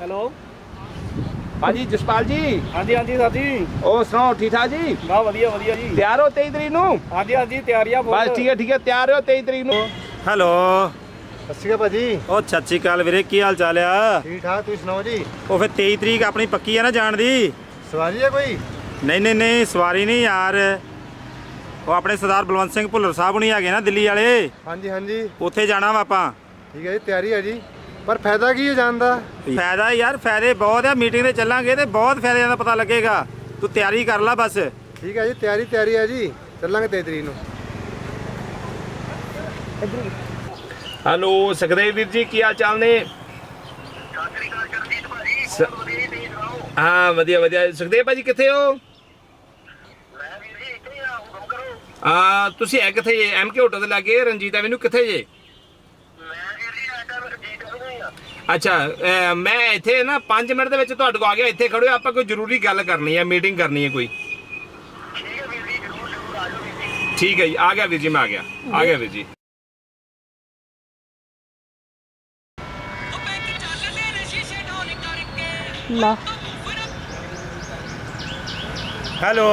Hello. ਭਾਜੀ ਜਸਪਾਲ ਜੀ। ਹਾਂਜੀ ਹਾਂਜੀ ਸਾਥੀ ਉਹ ਸੁਣਾਓ ਠੀਕ ਠਾਕ ਜੀ? ਬਾ ਵਧੀਆ ਵਧੀਆ ਜੀ। ਤਿਆਰ ਹੋ 23 ਤਰੀਕ ਨੂੰ? ਹਾਂਜੀ ਹਾਂਜੀ ਤਿਆਰੀਆਂ ਬਸ ਠੀਕ ਹੈ ਠੀਕ ਹੈ ਤਿਆਰ ਹੋ 23 ਤਰੀਕ ਨੂੰ। ਹੈਲੋ। ਅਕਾਲ ਭਾਜੀ। ਉਹ ਸ਼੍ਰੀ ਅਕਾਲ ਵੀਰੇ ਕੀ ਹਾਲ ਚਾਲ ਆ? ਠੀਕ ਠਾਕ ਤੁਸੀਂ ਸੁਣਾਓ ਜੀ? ਉਹ ਫਿਰ 23 ਤਰੀਕ ਆਪਣੀ ਪੱਕੀ ਆ ਨਾ ਜਾਣ ਦੀ? ਸਵਾਰੀ ਹੈ ਕੋਈ? ਨਹੀਂ ਨਹੀਂ ਨਹੀਂ ਸਵਾਰੀ ਨਹੀਂ ਯਾਰ। ਉਹ ਆਪਣੇ ਸਰਦਾਰ ਬਲਵੰਤ ਸਿੰਘ ਭੁੱਲਰ ਸਾਹਿਬ ਹੁਣੀ ਹੈਗੇ ਨਾ ਦਿੱਲੀ ਵਾਲੇ। ਹਾਂਜੀ ਹਾਂਜੀ। ਉੱਥੇ ਜਾਣਾ ਵਾ ਆਪਾਂ। ਠੀਕ ਹੈ ਜੀ ਤਿਆਰੀ ਹੈ ਜੀ। ਪਰ ਫਾਇਦਾ ਕੀ ਹੈ ਜਾਣ ਦਾ? ਫਾਇਦਾ ਯਾਰ ਫਾਇਦੇ ਬਹੁਤ ਆ ਮੀਟਿੰਗ ਤੇ ਚੱਲਾਂਗੇ ਤੇ ਬਹੁਤ ਫਾਇਦਿਆਂ ਦਾ ਪਤਾ ਲੱਗੇਗਾ। ਤੂੰ ਤਿਆਰੀ ਕਰ ਲੈ ਬਸ। ਠੀਕ ਹੈ ਜੀ ਤਿਆਰੀ ਤਿਆਰੀ ਹੈ ਜੀ। ਚੱਲਾਂਗੇ 23 ਤਰੀਕ ਨੂੰ। ਹੈਲੋ ਸੁਖਦੇਵ ਵੀਰ ਜੀ ਕੀ ਹਾਲ ਚਾਲ ਨੇ? ਹਾਂ ਵਧੀਆ ਵਧੀਆ। ਸੁਖਦੇਵ ਭਾਜੀ ਕਿੱਥੇ ਹੋ? ਆ ਤੁਸੀਂ ਹੈ ਕਿੱਥੇ ਜੇ? ਐਮ ਕੇ ਹੋਟਲ ਦੇ ਲਾਗੇ? ਰਣਜੀਤ ਐਵੇਨਿਊ ਕਿੱਥੇ ਜੇ? ਅੱਛਾ ਮੈਂ ਇੱਥੇ ਨਾ 5 ਮਿੰਟ ਦੇ ਵਿੱਚ ਤੁਹਾਡੇ ਕੋਲ ਆ ਗਿਆ ਇੱਥੇ ਖੜੋ ਆਪਾਂ ਕੋਈ ਜ਼ਰੂਰੀ ਗੱਲ ਕਰਨੀ ਹੈ ਮੀਟਿੰਗ ਕਰਨੀ ਹੈ ਕੋਈ। ਠੀਕ ਹੈ ਜੀ ਆ ਗਿਆ ਵੀਰ ਜੀ ਮੈਂ ਆ ਗਿਆ। ਆ ਗਿਆ ਵੀਰ ਜੀ। ਲਾ। ਹੈਲੋ।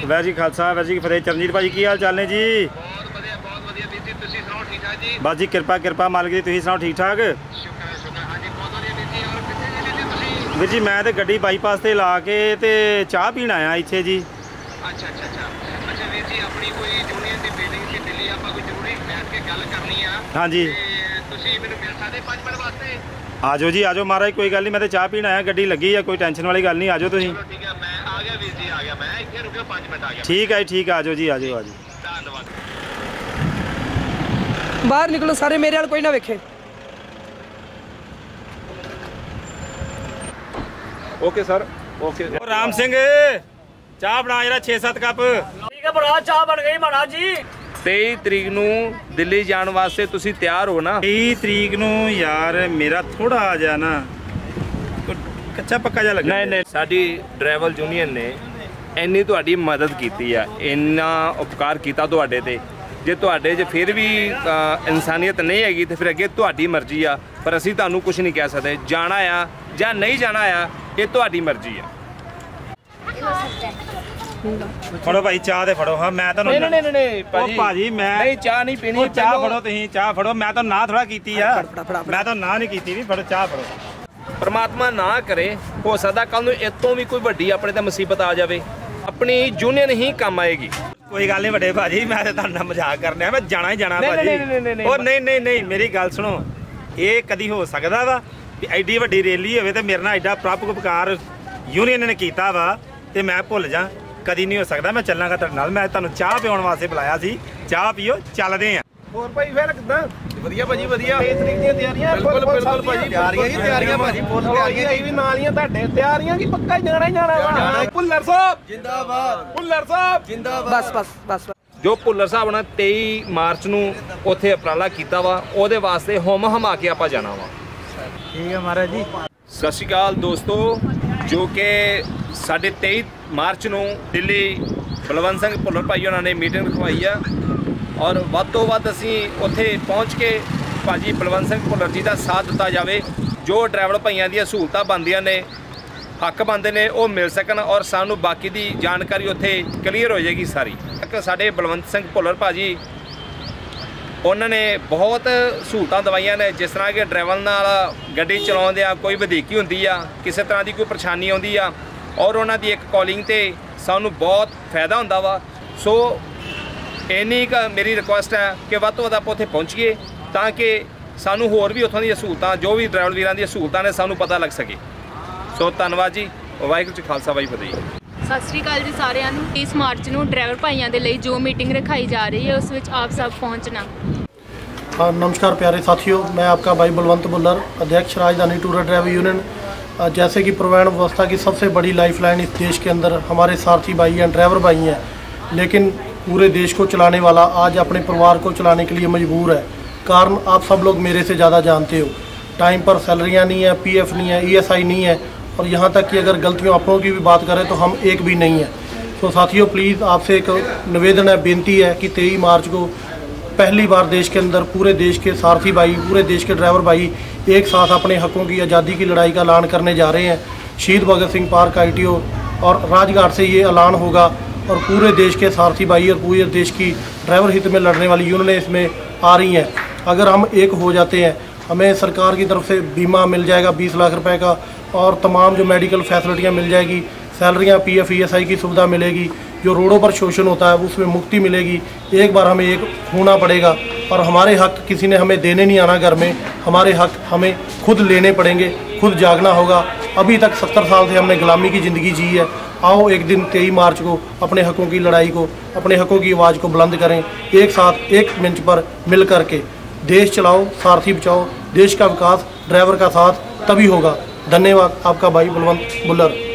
ਵਾਹਿਗੁਰੂ ਜੀ ਖਾਲਸਾ ਵਾਹਿਗੁਰੂ ਜੀ ਕੀ ਫਤਿਹ ਚਰਨਜੀਤ ਭਾਜੀ ਕੀ ਹਾਲ ਚਾਲ ਨੇ ਜੀ ਬਹੁਤ ਵਧੀਆ ਬਹੁਤ ਵਧੀਆ ਵੀਰ ਜੀ ਤੁਸੀਂ ਸੁਣਾਓ ਠੀਕ ਠਾਕ ਜੀ ਬਸ ਜੀ ਕਿਰਪਾ ਕਿਰਪਾ ਮਾਲਕ ਦੀ ਤੁਸੀਂ ਸੁਣਾਓ ਠੀਕ ਠਾਕ ਸ਼ੁਕਰ ਹੈ ਸ਼ੁਕਰ ਹੈ। ਹਾਂਜੀ ਬਹੁਤ ਵਧੀਆ ਵੀਰ ਜੀ। ਜੀ ਜੀ ਜੀ ਮੈਂ ਤੇ ਗੱਡੀ ਬਾਈਪਾਸ ਤੇ ਲਾ ਕੇ ਤੇ ਚਾਹ ਪੀਣ ਆਇਆ ਇੱਥੇ ਜੀ। ਅੱਛਾ ਅੱਛਾ ਅੱਛਾ। ਅੱਛਾ ਵੀਰ ਜੀ ਆਪਣੀ ਕੋਈ ਯੂਨੀਅਨ ਦੀ ਮੀਟਿੰਗ ਸੀ ਦਿੱਲੀ ਆਪਾਂ ਕੋਈ ਜ਼ਰੂਰੀ ਬੈਠ ਕੇ ਗੱਲ ਕਰਨੀ ਆ। ਹਾਂਜੀ। ਤੁਸੀਂ ਮੈਨੂੰ ਮਿਲ ਸਕਦੇ 5 ਮਿੰਟ ਵਾਸਤੇ? ਆਜੋ ਜੀ ਆਜੋ ਮਹਾਰਾਜ ਕੋਈ ਗੱਲ ਨਹੀਂ ਮੈਂ ਤੇ ਚਾਹ ਪੀਣ ਆਇਆ ਗੱਡੀ ਲੱਗੀ ਆ ਕੋਈ ਟੈਨਸ਼ਨ ਵਾਲੀ ਗੱਲ ਨਹੀਂ ਆਜੋ ਤੁਸੀਂ। ਠੀਕ ਹੈ ਮੈਂ ਆ ਗਿਆ ਵੀਰ ਜੀ ਆ ਗਿਆ। ਮੈਂ ਇੱਥੇ ਰੁਕਿਓ 5 ਮਿੰਟ ਆ ਗਿਆ। ਠੀਕ ਹੈ ਜੀ ਠੀਕ ਆ ਆਜੋ ਜੀ ਆਜੋ ਆਜੋ ਧੰਨਵਾਦ। ਬਾਹਰ ਨਿਕਲੋ ਸਾਰੇ ਮੇਰੇ ਵਾਲ ਕੋਈ ਨਾ ਵੇਖੇ। ਓਕੇ ਸਰ ਓਕੇ ਉਹ ਰਾਮ ਸਿੰਘ ਚਾਹ ਬਣਾ ਜਰਾ 6-7 ਕੱਪ। ਠੀਕ ਹੈ ਬੜਾ ਚਾਹ ਬਣ ਗਈ ਮਾੜਾ ਜੀ। 23 ਤਰੀਕ ਨੂੰ ਦਿੱਲੀ ਜਾਣ ਵਾਸਤੇ ਤੁਸੀਂ ਤਿਆਰ ਹੋ ਨਾ? 30 ਤਰੀਕ ਨੂੰ ਯਾਰ ਮੇਰਾ ਥੋੜਾ ਆ ਜਾ ਨਾ। ਕੱਚਾ ਪੱਕਾ ਜਿਹਾ ਲੱਗਾ ਨਹੀਂ ਨਹੀਂ ਸਾਡੀ ਡਰਾਈਵਰ ਯੂਨੀਅਨ ਨੇ ਇੰਨੀ ਤੁਹਾਡੀ ਮਦਦ ਕੀਤੀ ਆ ਇੰਨਾ ਉਪਕਾਰ ਕੀਤਾ ਤੁਹਾਡੇ ਤੇ। ਜੇ ਤੁਹਾਡੇ 'ਚ ਫਿਰ ਵੀ ਇਨਸਾਨੀਅਤ ਨਹੀਂ ਹੈਗੀ ਤੇ ਫਿਰ ਅੱਗੇ ਤੁਹਾਡੀ ਮਰਜ਼ੀ ਆ। ਪਰ ਅਸੀਂ ਤੁਹਾਨੂੰ ਕੁਝ ਨਹੀਂ ਕਹਿ ਸਕਦੇ। ਜਾਣਾ ਆ ਜਾਂ ਨਹੀਂ ਜਾਣਾ ਆ ਇਹ ਤੁਹਾਡੀ ਮਰਜ਼ੀ ਆ। ਫੜੋ ਭਾਈ ਚਾਹ ਤੇ ਫੜੋ। ਹਾਂ ਮੈਂ ਤੁਹਾਨੂੰ ਨਹੀਂ ਨਹੀਂ ਨਹੀਂ ਉਹ ਭਾਜੀ। ਮੈਂ ਨਹੀਂ ਚਾਹ ਨਹੀਂ ਪੀਣੀ ਉਹ ਚਾਹ ਫੜੋ ਤੁਸੀਂ ਚਾਹ ਫੜੋ। ਮੈਂ ਤਾਂ ਨਾ ਥੋੜਾ ਕੀਤੀ ਆ। ਮੈਂ ਤਾਂ ਨਾ ਨਹੀਂ ਕੀਤੀ ਵੀ ਫੜੋ ਚਾਹ ਫੜੋ। ਪਰਮਾਤਮਾ ਨਾ ਕਰੇ ਹੋ ਸਕਦਾ ਕੱਲ ਨੂੰ ਇਹ ਤੋਂ ਵੀ ਕੋਈ ਵੱਡੀ ਆਪਣੇ ਤੇ ਮੁਸੀਬਤ ਆ ਜਾਵੇ। ਆਪਣੀ ਯੂਨੀਅਨ ਹੀ ਕੰਮ ਆਏਗੀ। ਕੋਈ ਗੱਲ ਨਹੀਂ ਵੱਡੇ ਭਾਜੀ ਮੈਂ ਤੇ ਤੁਹਾਡੇ ਮਜ਼ਾਕ ਕਰਨ ਆ ਮੈਂ ਜਾਣਾ ਹੀ ਜਾਣਾ ਭਾਜੀ। ਉਹ ਨਹੀਂ ਨਹੀਂ ਨਹੀਂ। ਮੇਰੀ ਗੱਲ ਸੁਣੋ। ਇਹ ਕਦੀ ਹੋ ਸਕਦਾ ਵਾ ਵੀ ਐਡੀ ਵੱਡੀ ਰੈਲੀ ਹੋਵੇ ਤੇ ਮੇਰੇ ਨਾਲ ਐਡਾ ਪ੍ਰਭ ਉਪਕਾਰ ਯੂਨੀਅਨ ਨੇ ਕੀਤਾ ਵਾ ਤੇ ਮੈਂ ਭੁੱਲ ਜਾ। ਕਦੀ ਨਹੀਂ ਹੋ ਸਕਦਾ ਮੈਂ ਚੱਲਾਂਗਾ ਤੁਹਾਡੇ ਨਾਲ। ਮੈਂ ਤੁਹਾਨੂੰ ਚਾਹ ਪਿਉਣ ਵਾਸਤੇ ਬੁਲਾਇਆ ਸੀ। ਚਾਹ ਪੀਓ ਚੱਲਦੇ ਆਂ। ਹੋਰ ਭਾਈ ਫਿਰ ਕਿਦਾਂ? ਵਧੀਆ ਭਾਜੀ ਵਧੀਆ। 23 ਤਰੀਕ ਦੀਆਂ ਤਿਆਰੀਆਂ ਬਿਲਕੁਲ ਬਿਲਕੁਲ ਭਾਜੀ ਤਿਆਰੀਆਂ ਜੀ ਤਿਆਰੀਆਂ ਭਾਜੀ ਫੁੱਲ ਤਿਆਰੀਆਂ ਅਸੀਂ ਵੀ ਨਾਲੀਆਂ ਤੁਹਾਡੇ ਤਿਆਰੀਆਂ ਕੀ ਪੱਕਾ ਹੀ ਜਾਣਾ ਹੀ ਜਾਣਾ। ਭੁੱਲਰ ਸਾਹਿਬ। ਜਿੰਦਾਬਾਦ। ਭੁੱਲਰ ਸਾਹਿਬ। ਬਸ ਬਸ ਬਸ। ਜੋ ਭੁੱਲਰ ਸਾਹਿਬ ਨੇ 23 ਮਾਰਚ ਨੂੰ ਉੱਥੇ ਉਪਰਾਲਾ ਕੀਤਾ ਵਾ ਉਹਦੇ ਵਾਸਤੇ ਹੁਮ ਹਮਾ ਕੇ ਆਪਾਂ ਜਾਣਾ ਵਾ। ਠੀਕ ਹੈ ਮਹਾਰਾਜ ਜੀ। ਸਤਿ ਸ਼੍ਰੀ ਅਕਾਲ ਦੋਸਤੋ ਜੋ ਕਿ ਸਾਡੇ 23 ਮਾਰਚ ਨੂੰ ਦਿੱਲੀ ਬਲਵੰਤ ਸਿੰਘ ਭੁੱਲਰ ਭਾਈ ਉਹਨਾਂ ਨੇ ਮੀਟਿੰਗ ਰਖਵਾਈ ਆ। ਔਰ ਵੱਧ ਤੋਂ ਵੱਧ ਅਸੀਂ ਉੱਥੇ ਪਹੁੰਚ ਕੇ ਭਾਜੀ ਬਲਵੰਤ ਸਿੰਘ ਭੁੱਲਰ ਜੀ ਦਾ ਸਾਥ ਦਿੱਤਾ ਜਾਵੇ, ਜੋ ਡਰਾਈਵਰ ਭਾਈਆਂ ਦੀਆਂ ਸਹੂਲਤਾਂ ਬਣਦੀਆਂ ਨੇ, ਹੱਕ ਬਣਦੇ ਨੇ, ਉਹ ਮਿਲ ਸਕਣ ਔਰ ਸਾਨੂੰ ਬਾਕੀ ਦੀ ਜਾਣਕਾਰੀ ਉੱਥੇ ਕਲੀਅਰ ਹੋ ਜਾਏਗੀ ਸਾਰੀ। ਸਾਡੇ ਬਲਵੰਤ ਸਿੰਘ ਭੁੱਲਰ ਭਾਜੀ, ਉਹਨਾਂ ਨੇ ਬਹੁਤ ਸਹੂਲਤਾਂ ਦਵਾਈਆਂ ਨੇ, ਜਿਸ ਤਰ੍ਹਾਂ ਕਿ ਡਰਾਈਵਰ ਨਾਲ ਗੱਡੀ ਚਲਾਉਂਦੇ ਆ, ਕੋਈ ਵਧੀਕੀ ਹੁੰਦੀ ਆ, ਕਿਸੇ ਤਰ੍ਹਾਂ ਦੀ ਕੋਈ ਪਰੇਸ਼ਾਨੀ ਆਉਂਦੀ ਆ, ਔਰ ਉਹਨਾਂ ਦੀ ਇੱਕ ਕਾਲਿੰਗ ਤੇ ਸਾਨੂੰ ਬਹੁਤ ਫਾਇਦਾ ਹੁੰਦਾ ਵਾ। ਸੋ ਇੰਨੀ ਕੁ ਮੇਰੀ ਰਿਕੁਐਸਟ ਹੈ ਕਿ ਵੱਧ ਤੋਂ ਵੱਧ ਆਪਾਂ ਉੱਥੇ ਪਹੁੰਚੀਏ ਤਾਂ ਕਿ ਸਾਨੂੰ ਹੋਰ ਵੀ ਉੱਥੋਂ ਦੀਆਂ ਸਹੂਲਤਾਂ ਜੋ ਵੀ ਡਰਾਈਵਰ ਵੀਰਾਂ ਦੀਆਂ ਸਹੂਲਤਾਂ ਨੇ ਸਾਨੂੰ ਪਤਾ ਲੱਗ ਸਕੇ ਸੋ ਧੰਨਵਾਦ ਜੀ ਵਾਹਿਗੁਰੂ ਜੀ ਖਾਲਸਾ ਵਾਹਿਗੁਰੂ ਜੀ ਕੀ ਫਤਿਹ ਸਤਿ ਸ਼੍ਰੀ ਅਕਾਲ ਜੀ ਸਾਰਿਆਂ ਨੂੰ 30 ਮਾਰਚ ਨੂੰ ਡਰਾਈਵਰ ਭਾਈਆਂ ਦੇ ਲਈ ਜੋ ਮੀਟਿੰਗ ਰਖਾਈ ਜਾ ਰਹੀ ਹੈ ਉਸ ਵਿੱਚ ਆਪ ਸਭ ਪਹੁੰਚਣਾ हाँ नमस्कार प्यारे साथियों मैं आपका भाई बलवंत बुल्लर अध्यक्ष राजधानी टूर ड्राइवर यूनियन अ, जैसे कि परिवहन व्यवस्था की सबसे बड़ी लाइफलाइन इस देश के अंदर हमारे सारथी भाई हैं ड्राइवर भाई हैं लेकिन पूरे देश को चलाने वाला, आज अपने परिवार को चलाने के लिए मजबूर है। कारण आप सब लोग मेरे से ज़्यादा जानते हो। टाइम पर सैलरियाँ नहीं है पीएफ नहीं है ईएसआई नहीं है, और यहाँ तक कि अगर गलतियों, अपनों की भी बात करें तो हम एक भी नहीं है। तो साथियों प्लीज़ आपसे एक निवेदन है बेनती है कि तेईस मार्च को पहली बार देश के अंदर, पूरे देश के सारथी भाई, पूरे देश के ड्राइवर भाई एक साथ अपने हकों की आज़ादी की लड़ाई का ऐलान करने जा रहे हैं। शहीद भगत सिंह पार्क आईटीओ और राजघाट से ये ऐलान होगा। और पूरे देश के सारथी भाई और पूरे देश की ड्राइवर हित में लड़ने वाली यूनियनें इसमें आ रही हैं। अगर हम एक हो जाते हैं, हमें सरकार की तरफ़ से बीमा मिल जाएगा 20 लाख रुपए का, और तमाम जो मेडिकल फैसिलिटियाँ मिल जाएगी सैलरियाँ P F E S I की सुविधा मिलेगी, जो रोडों पर शोषण होता है, उसमें मुक्ति मिलेगी। एक बार हमें एक होना पड़ेगा, और हमारे हक किसी ने हमें देने नहीं आना घर में, हमारे हक हमें खुद लेने पड़ेंगे, खुद जागना होगा। अभी तक सत्तर साल से हमने गुलामी की ज़िंदगी जी है आओ एक दिन तेईस मार्च को अपने हकों की लड़ाई को, अपने हकों की आवाज़ को बुलंद करें, एक साथ, एक मंच पर मिल करके। देश चलाओ, सारथी बचाओ, देश का विकास, ड्राइवर का साथ, तभी होगा। धन्यवाद, आपका भाई बलवंत बुल्लर।